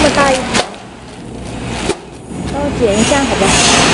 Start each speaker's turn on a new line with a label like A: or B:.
A: 这么大一条，帮我剪一下，好吧。